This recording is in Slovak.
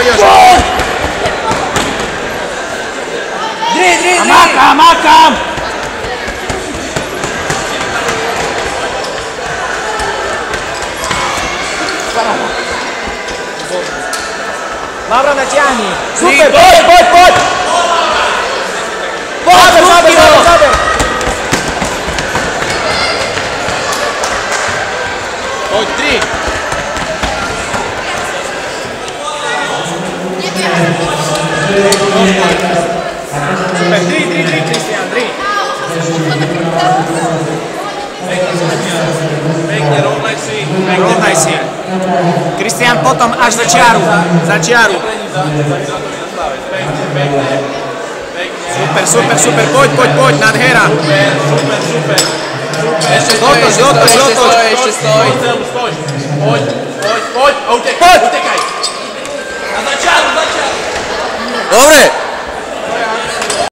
¡Dri, dri, hamaca! Mavra Naciani. Super, gol, gol, gol. Oh, tri. Kristian, rovnaj si. Kristian, potom až za čiaru. Za čiaru. Super, super, super, poď, poď, poď, nadhera. Super, super. Stoj, ešte stoj, ešte stoj, ešte stoj. Poď, poď, poď. Utekaj, utekaj. A za čaru, za čaru. Dobre,